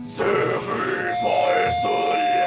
Série Forest